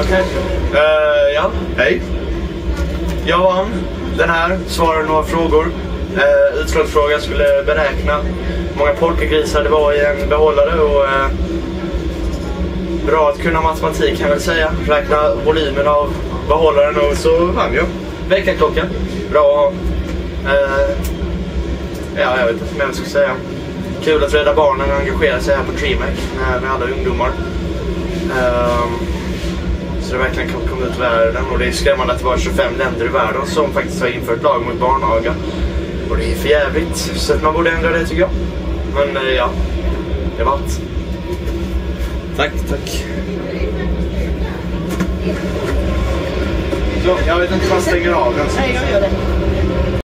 Okej. Eh, ja, hej. Jag vann den här, svarade några frågor. Uh, utslagsfråga skulle beräkna hur många polkagrisar det var i en behållare och uh, bra att kunna matematik kan jag väl säga. Räkna volymen av behållaren och så vann jag. Väckarklocka. Bra uh, ja, jag vet inte vad jag ska säga. Kul att Rädda Barnen engagerar sig här på DreamHack med, alla ungdomar. Ehm, verkligen kan komma ut i världen. Och det är skrämmande att det var 25 länder i världen som faktiskt har infört lag mot barnaga. Och det är för jävligt. Så att man borde ändra det tycker jag. Men eh, ja, det var allt. Tack, tack. Så, jag vet inte om man stänger av den. Nej, jag gör det.